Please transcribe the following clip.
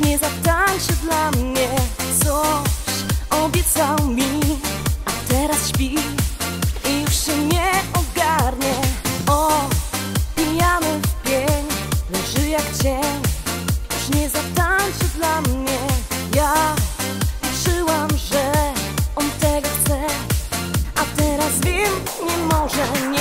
nie zatańczy dla mnie. Coś obiecał mi, a teraz śpi i już się nie ogarnie. O, pijamy w pień, leży jak cień Już nie zatańczy dla mnie. Ja liczyłam, że on tego chce A teraz wiem, nie może, nie